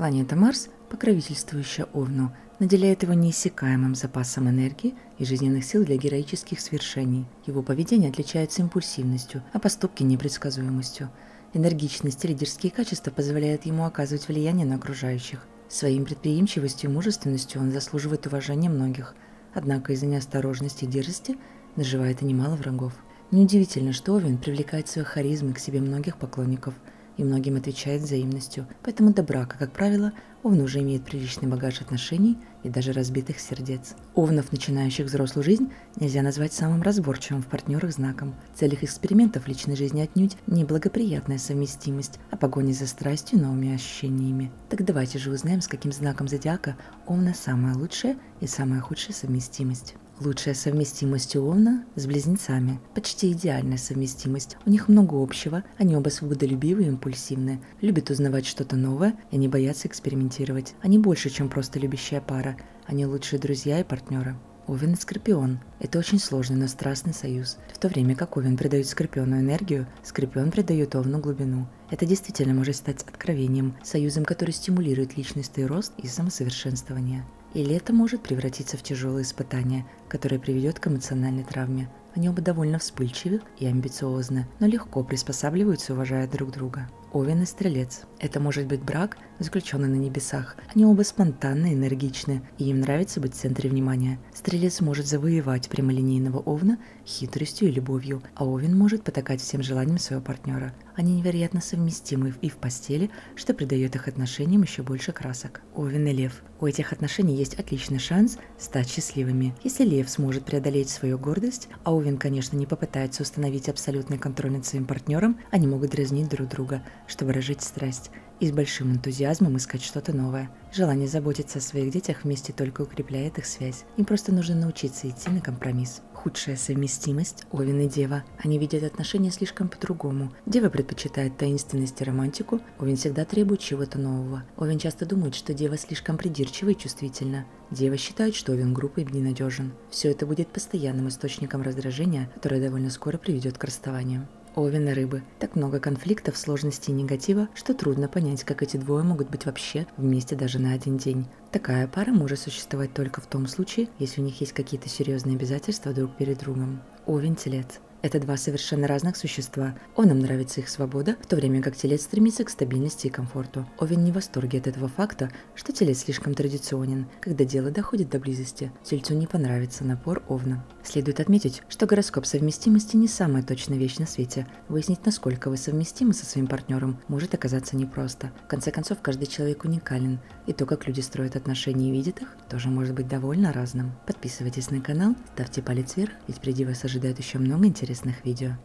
Планета Марс, покровительствующая Овну, наделяет его неиссякаемым запасом энергии и жизненных сил для героических свершений. Его поведение отличается импульсивностью, а поступки – непредсказуемостью. Энергичность и лидерские качества позволяют ему оказывать влияние на окружающих. Своим предприимчивостью и мужественностью он заслуживает уважения многих, однако из-за неосторожности и дерзости наживает и немало врагов. Неудивительно, что Овен привлекает своей харизмой к себе многих поклонников – и многим отвечает взаимностью, поэтому до брака, как правило, Овны уже имеют приличный багаж отношений и даже разбитых сердец. Овнов, начинающих взрослую жизнь, нельзя назвать самым разборчивым в партнерах знаком. Цель их экспериментов в личной жизни отнюдь не благоприятная совместимость, а погоня за страстью новыми ощущениями. Так давайте же узнаем, с каким знаком зодиака Овна самая лучшая и самая худшая совместимость. Лучшая совместимость у Овна с близнецами. Почти идеальная совместимость. У них много общего, они оба свободолюбивые и импульсивные, любят узнавать что-то новое и не боятся экспериментировать. Они больше, чем просто любящая пара. Они лучшие друзья и партнеры. Овен и Скорпион – это очень сложный, но страстный союз. В то время как Овен придает Скорпиону энергию, Скорпион придает Овну глубину. Это действительно может стать откровением, союзом, который стимулирует личностный рост и самосовершенствование. Или это может превратиться в тяжелое испытание, которое приведет к эмоциональной травме. Они оба довольно вспыльчивы и амбициозны, но легко приспосабливаются и уважают друг друга. Овен и Стрелец. Это может быть брак, заключенный на небесах. Они оба спонтанны, энергичны, и им нравится быть в центре внимания. Стрелец может завоевать прямолинейного Овна хитростью и любовью, а Овен может потакать всем желаниям своего партнера. Они невероятно совместимы и в постели, что придает их отношениям еще больше красок. Овен и Лев. У этих отношений есть отличный шанс стать счастливыми. Если Лев сможет преодолеть свою гордость, а Овен, конечно, не попытается установить абсолютный контроль над своим партнером, они могут дразнить друг друга, чтобы разжечь страсть и с большим энтузиазмом искать что-то новое. Желание заботиться о своих детях вместе только укрепляет их связь. Им просто нужно научиться идти на компромисс. Худшая совместимость – Овен и Дева. Они видят отношения слишком по-другому. Дева предпочитает таинственность и романтику, Овен всегда требует чего-то нового. Овен часто думает, что Дева слишком придирчива и чувствительна. Дева считает, что Овен группой и ненадежен. Все это будет постоянным источником раздражения, которое довольно скоро приведет к расставанию. Овен и рыбы. Так много конфликтов, сложностей и негатива, что трудно понять, как эти двое могут быть вообще вместе даже на один день. Такая пара может существовать только в том случае, если у них есть какие-то серьезные обязательства друг перед другом. Овен-телец. Это два совершенно разных существа. Овнам нравится их свобода, в то время как телец стремится к стабильности и комфорту. Овен не в восторге от этого факта, что телец слишком традиционен, когда дело доходит до близости. Тельцу не понравится напор Овна. Следует отметить, что гороскоп совместимости не самая точная вещь на свете. Выяснить, насколько вы совместимы со своим партнером, может оказаться непросто. В конце концов, каждый человек уникален, и то, как люди строят отношения и видят их, тоже может быть довольно разным. Подписывайтесь на канал, ставьте палец вверх, ведь впереди вас ожидает еще много интересных видео.